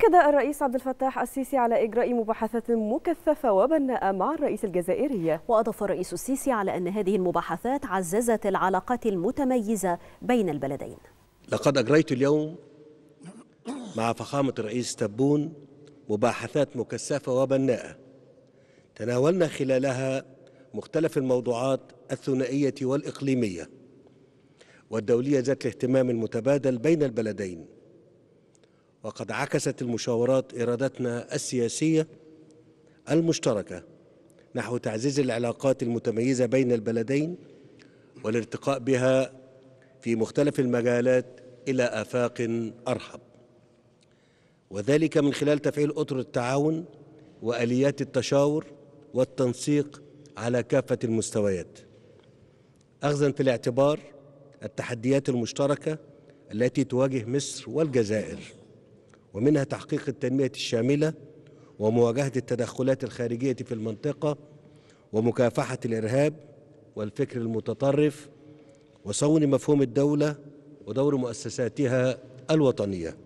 أكد الرئيس عبد الفتاح السيسي على إجراء مباحثات مكثفة وبناءة مع الرئيس الجزائري. وأضاف الرئيس السيسي على أن هذه المباحثات عززت العلاقات المتميزة بين البلدين. لقد أجريت اليوم مع فخامة الرئيس تبون مباحثات مكثفة وبناءة تناولنا خلالها مختلف الموضوعات الثنائية والإقليمية والدولية ذات الاهتمام المتبادل بين البلدين. وقد عكست المشاورات إرادتنا السياسية المشتركة نحو تعزيز العلاقات المتميزة بين البلدين والارتقاء بها في مختلف المجالات إلى آفاق أرحب وذلك من خلال تفعيل أطر التعاون وآليات التشاور والتنسيق على كافة المستويات. أخذا في الاعتبار التحديات المشتركة التي تواجه مصر والجزائر. ومنها تحقيق التنمية الشاملة ومواجهة التدخلات الخارجية في المنطقة ومكافحة الإرهاب والفكر المتطرف وصون مفهوم الدولة ودور مؤسساتها الوطنية.